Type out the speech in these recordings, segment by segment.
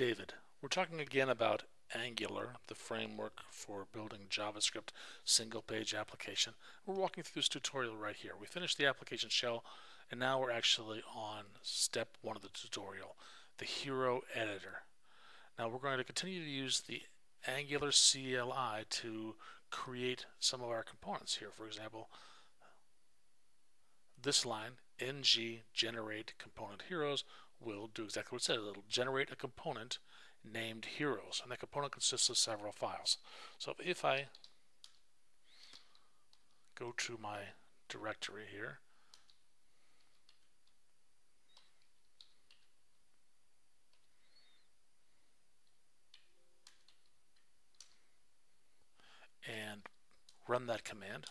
David. We're talking again about Angular, the framework for building JavaScript single page application. We're walking through this tutorial right here. We finished the application shell and now we're actually on step one of the tutorial, the hero editor. Now we're going to continue to use the Angular CLI to create some of our components here. For example, this line, ng generate component heroes, will do exactly what it says. It'll generate a component named heroes, and that component consists of several files. So if I go to my directory here, and run that command,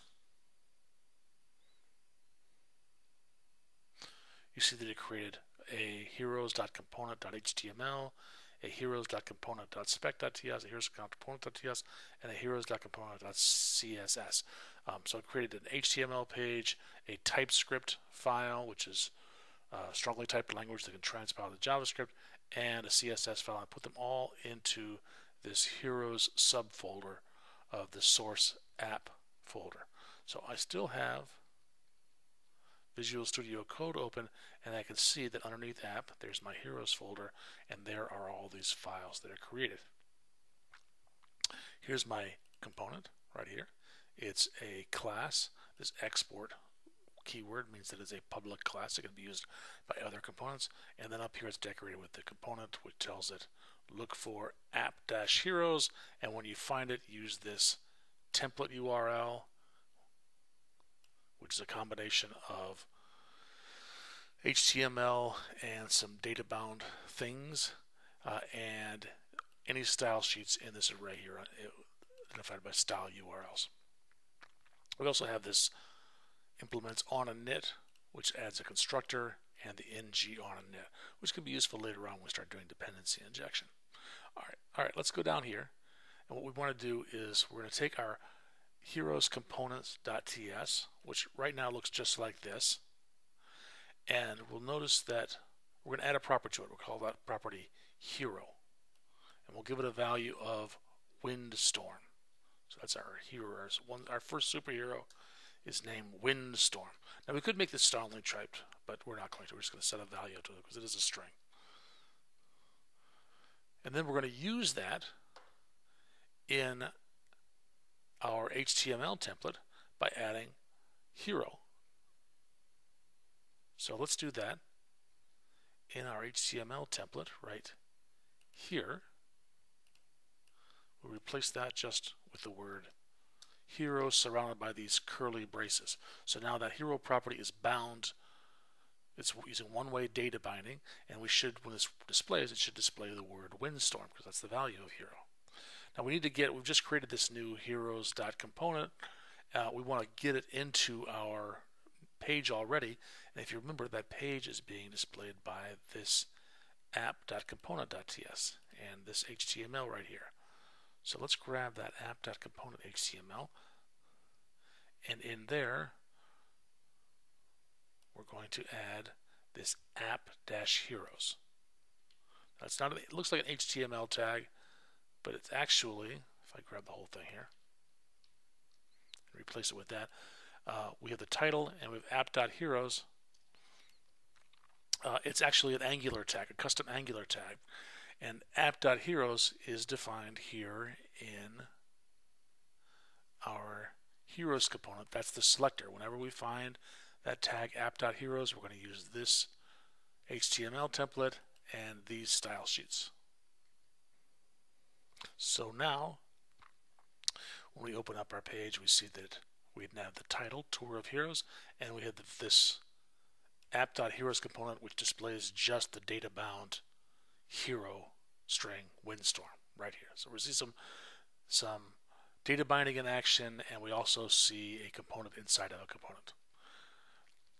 you see that it created a heroes.component.html, a heroes.component.spec.ts, a heroes.component.ts, and a heroes.component.css. Um, so it created an HTML page, a TypeScript file, which is a strongly typed language that can transpile the JavaScript, and a CSS file. I put them all into this heroes subfolder of the source app folder. So I still have Visual Studio Code open and I can see that underneath app there's my heroes folder and there are all these files that are created. Here's my component right here. It's a class. This export keyword means that it's a public class. It can be used by other components. And then up here it's decorated with the component which tells it look for app-heroes and when you find it use this template URL which is a combination of HTML and some data bound things uh, and any style sheets in this array here uh, identified by style URLs. We also have this implements on init which adds a constructor and the ng on init which can be useful later on when we start doing dependency injection. All right, all right, let's go down here and what we want to do is we're going to take our heroes components.ts, which right now looks just like this. And we'll notice that we're going to add a property to it. We'll call that property hero. And we'll give it a value of windstorm. So that's our heroes. One, our first superhero is named Windstorm. Now we could make this strongly typed, but we're not going to. We're just going to set a value to it because it is a string. And then we're going to use that in our HTML template by adding hero. So let's do that in our HTML template right here. We'll replace that just with the word hero surrounded by these curly braces. So now that hero property is bound, it's using one-way data binding, and we should, when this displays, it should display the word windstorm because that's the value of hero. Now we need to get, we've just created this new heroes heroes.component. Uh, we want to get it into our page already. And if you remember, that page is being displayed by this app.component.ts and this HTML right here. So let's grab that app.component HTML. And in there, we're going to add this app-heroes. That's not, it looks like an HTML tag, but it's actually, if I grab the whole thing here, replace it with that, uh, we have the title and we have app.heroes. Uh, it's actually an Angular tag, a custom Angular tag. And app.heroes is defined here in our heroes component. That's the selector. Whenever we find that tag app.heroes, we're going to use this HTML template and these style sheets. So now, when we open up our page, we see that we now have the title, Tour of Heroes, and we have the, this app.heroes component, which displays just the data-bound hero string windstorm right here. So we see some some data binding in action, and we also see a component inside of a component.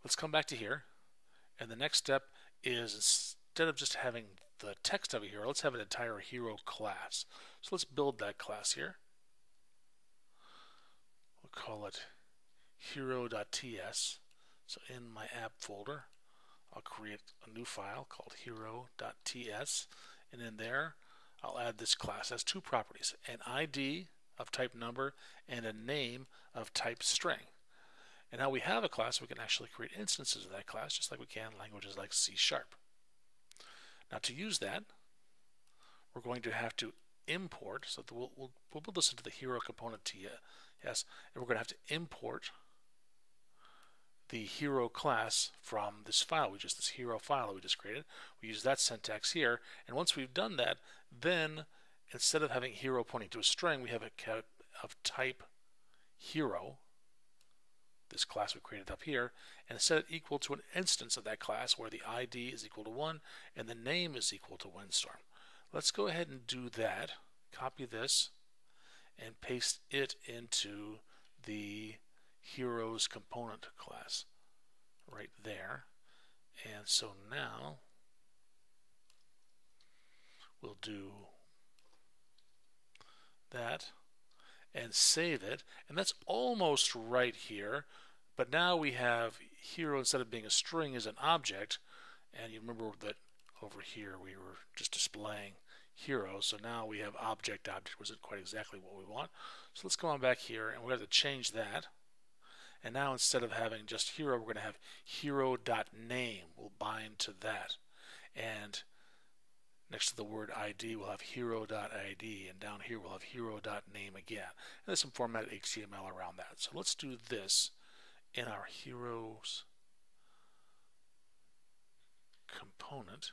Let's come back to here, and the next step is instead of just having the text of a hero, let's have an entire hero class. So let's build that class here. We'll call it hero.ts. So in my app folder, I'll create a new file called hero.ts And in there, I'll add this class. It has two properties, an ID of type number and a name of type string. And now we have a class, we can actually create instances of that class just like we can in languages like C Sharp. Now to use that, we're going to have to import, so we'll, we'll, we'll this into the hero component to you, yes, and we're going to have to import the hero class from this file we just this hero file that we just created we use that syntax here and once we've done that then instead of having hero pointing to a string we have a of type hero this class we created up here and set it equal to an instance of that class where the ID is equal to 1 and the name is equal to Windstorm. Let's go ahead and do that. Copy this and paste it into the heroes component class right there. And so now we'll do that and save it. And that's almost right here. But now we have hero instead of being a string is an object. And you remember that over here we were just displaying hero. So now we have object object wasn't quite exactly what we want. So let's go on back here and we're going to change that. And now instead of having just hero, we're going to have hero hero.name. We'll bind to that. And Next to the word ID, we'll have hero.id, and down here we'll have hero.name again. And there's some formatted HTML around that. So let's do this in our heroes component.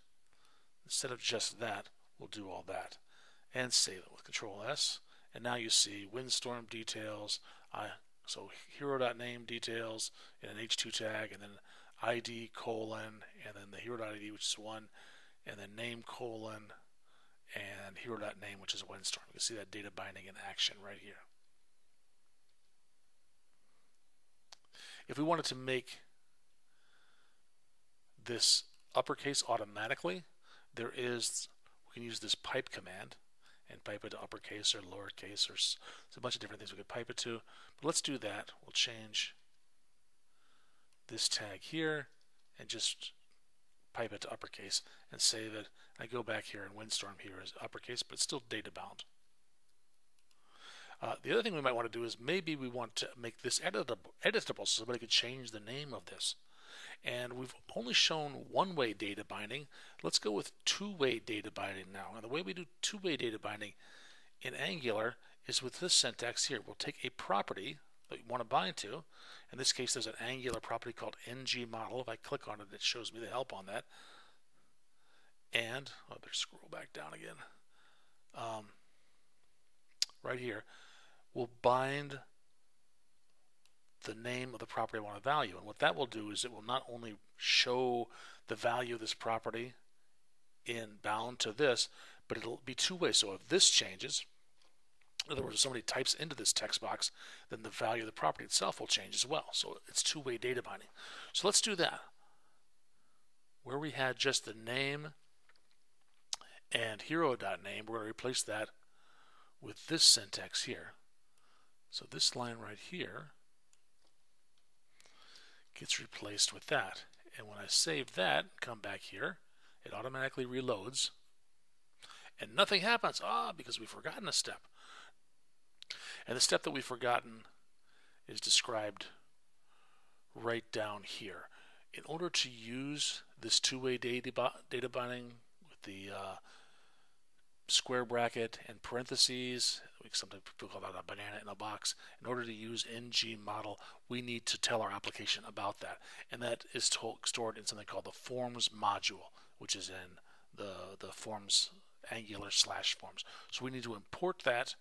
Instead of just that, we'll do all that and save it with Control S. And now you see windstorm details. Uh, so hero.name details in an H2 tag, and then ID colon, and then the hero.id, which is one and then name colon and hero.name, which is Windstorm. You can see that data binding in action right here. If we wanted to make this uppercase automatically, there is, we can use this pipe command and pipe it to uppercase or lowercase or there's a bunch of different things we could pipe it to. But let's do that. We'll change this tag here and just pipe it to uppercase and save it. I go back here and Windstorm here is uppercase, but still data bound. Uh, the other thing we might want to do is maybe we want to make this editable, editable so somebody could change the name of this. And we've only shown one-way data binding. Let's go with two-way data binding now. And the way we do two-way data binding in Angular is with this syntax here. We'll take a property that we want to bind to. In this case, there's an Angular property called ng model. If I click on it, it shows me the help on that. And, oh, better scroll back down again. Um, right here, we'll bind the name of the property I want to value. And what that will do is it will not only show the value of this property in bound to this, but it'll be two ways. So if this changes, in other words, if somebody types into this text box, then the value of the property itself will change as well. So it's two-way data binding. So let's do that. Where we had just the name and hero.name, we're going to replace that with this syntax here. So this line right here gets replaced with that. And when I save that, come back here, it automatically reloads. And nothing happens. Ah, because we've forgotten a step. And the step that we've forgotten is described right down here. In order to use this two-way data, data binding with the uh, square bracket and parentheses, sometimes people call that a banana in a box. In order to use ng model, we need to tell our application about that, and that is told, stored in something called the forms module, which is in the the forms angular slash forms. So we need to import that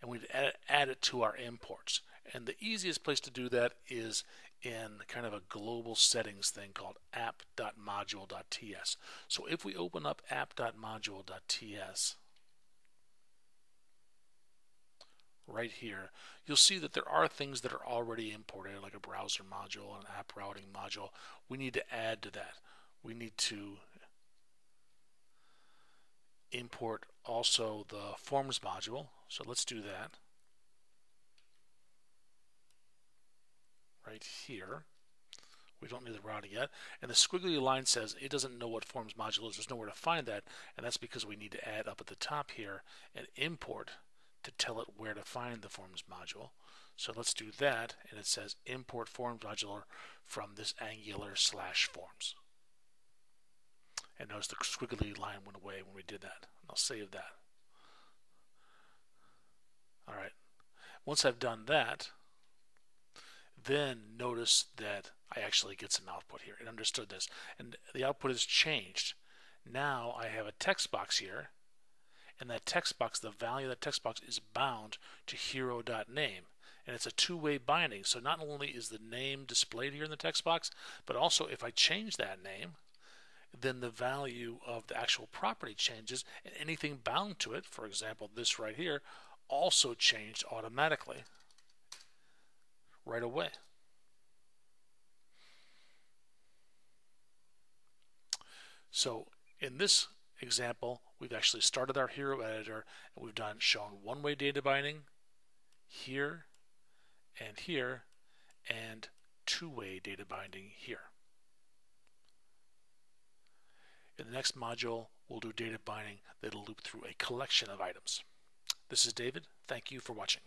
and we'd add it to our imports. And the easiest place to do that is in kind of a global settings thing called app.module.ts. So if we open up app.module.ts, right here, you'll see that there are things that are already imported, like a browser module, an app routing module. We need to add to that. We need to import also the forms module. So let's do that. Right here. We don't need the routing yet. And the squiggly line says it doesn't know what forms module is. There's nowhere to find that. And that's because we need to add up at the top here an import to tell it where to find the forms module. So let's do that. And it says import forms module from this angular slash forms. And notice the squiggly line went away when we did that. I'll save that. All right. Once I've done that, then notice that I actually get some output here. It understood this. And the output has changed. Now I have a text box here. And that text box, the value of that text box is bound to hero.name. And it's a two-way binding. So not only is the name displayed here in the text box, but also if I change that name, then the value of the actual property changes and anything bound to it, for example, this right here, also changed automatically right away. So in this example, we've actually started our hero editor and we've done shown one-way data binding here and here and two-way data binding here. In the next module, we'll do data binding that'll loop through a collection of items. This is David. Thank you for watching.